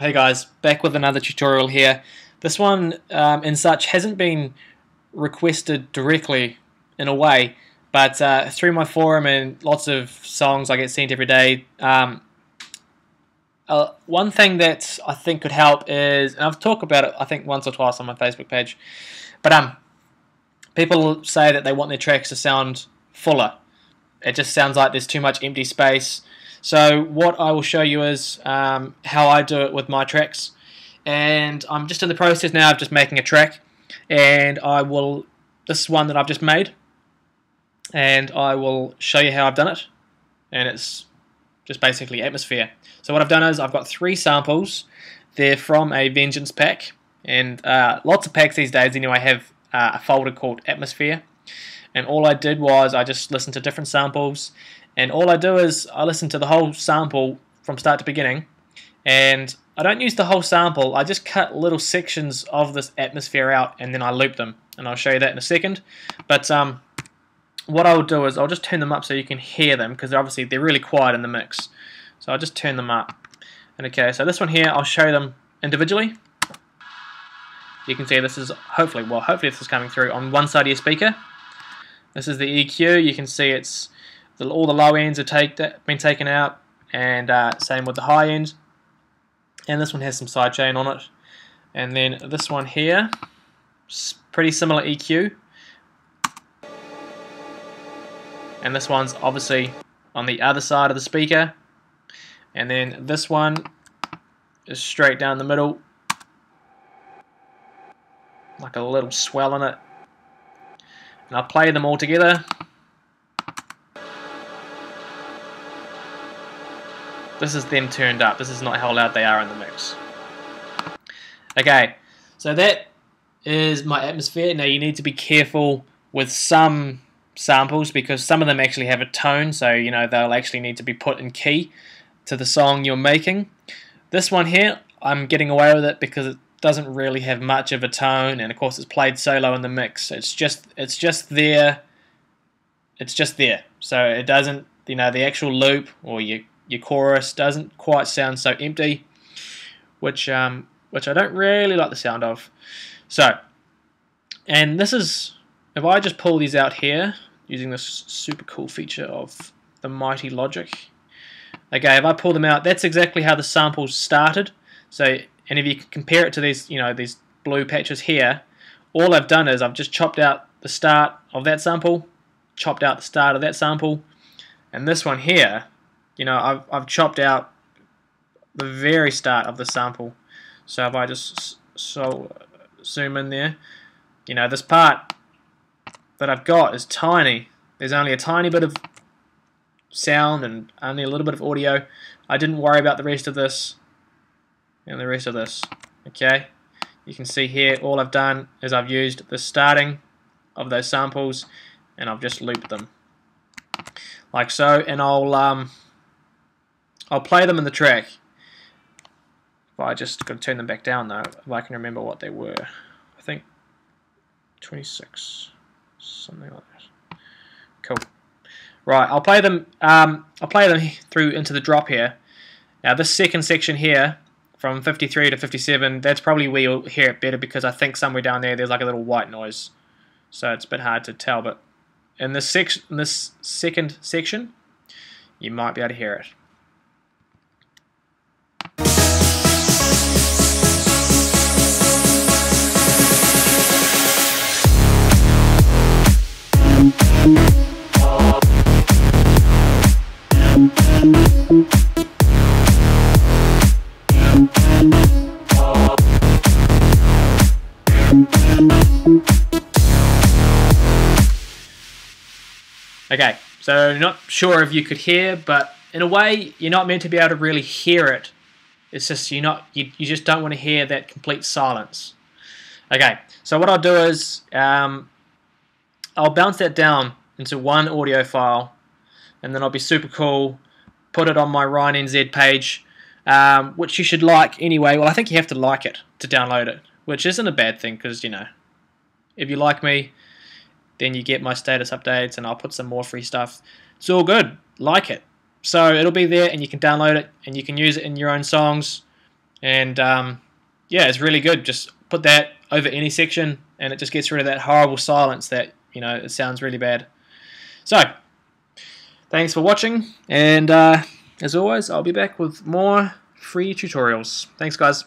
Hey guys, back with another tutorial here. This one, um, in such, hasn't been requested directly in a way, but uh, through my forum and lots of songs I get sent every day, um, uh, one thing that I think could help is, and I've talked about it I think once or twice on my Facebook page, but um, people say that they want their tracks to sound fuller. It just sounds like there's too much empty space so what I will show you is um, how I do it with my tracks. And I'm just in the process now of just making a track. And I will, this is one that I've just made. And I will show you how I've done it. And it's just basically atmosphere. So what I've done is I've got three samples. They're from a Vengeance pack. And uh, lots of packs these days anyway have uh, a folder called atmosphere. And all I did was I just listened to different samples and all I do is I listen to the whole sample from start to beginning. And I don't use the whole sample. I just cut little sections of this atmosphere out and then I loop them. And I'll show you that in a second. But um, what I'll do is I'll just turn them up so you can hear them because obviously they're really quiet in the mix. So I'll just turn them up. And okay so this one here I'll show them individually. You can see this is hopefully well hopefully this is coming through on one side of your speaker. This is the EQ you can see it's the, all the low ends have take, been taken out, and uh, same with the high end. And this one has some sidechain on it. And then this one here, pretty similar EQ. And this one's obviously on the other side of the speaker. And then this one is straight down the middle. Like a little swell in it. And I'll play them all together. This is them turned up. This is not how loud they are in the mix. Okay, so that is my atmosphere. Now you need to be careful with some samples because some of them actually have a tone, so you know they'll actually need to be put in key to the song you're making. This one here, I'm getting away with it because it doesn't really have much of a tone, and of course it's played solo in the mix. It's just it's just there. It's just there, so it doesn't you know the actual loop or your your chorus doesn't quite sound so empty, which um, which I don't really like the sound of. So, and this is if I just pull these out here using this super cool feature of the Mighty Logic. Okay, if I pull them out, that's exactly how the samples started. So, and if you compare it to these, you know, these blue patches here, all I've done is I've just chopped out the start of that sample, chopped out the start of that sample, and this one here you know, I've, I've chopped out the very start of the sample. So if I just so zoom in there, you know, this part that I've got is tiny. There's only a tiny bit of sound and only a little bit of audio. I didn't worry about the rest of this and the rest of this. Okay, you can see here all I've done is I've used the starting of those samples and I've just looped them like so and I'll um, I'll play them in the track. I just got to turn them back down though, if I can remember what they were. I think 26, something like that. Cool. Right, I'll play them. Um, I'll play them through into the drop here. Now this second section here, from 53 to 57, that's probably where you'll hear it better because I think somewhere down there there's like a little white noise, so it's a bit hard to tell. But in this section, in this second section, you might be able to hear it. Okay, so not sure if you could hear, but in a way, you're not meant to be able to really hear it. It's just you're not you, you just don't want to hear that complete silence. Okay, so what I'll do is um, I'll bounce that down into one audio file, and then I'll be super cool, put it on my Ryan Enzed page, um, which you should like anyway. Well, I think you have to like it to download it, which isn't a bad thing because you know, if you like me, then you get my status updates and I'll put some more free stuff. It's all good. Like it. So it'll be there and you can download it and you can use it in your own songs and um, yeah, it's really good. Just put that over any section, and it just gets rid of that horrible silence that you know it sounds really bad. So, thanks for watching, and uh, as always, I'll be back with more free tutorials. Thanks, guys.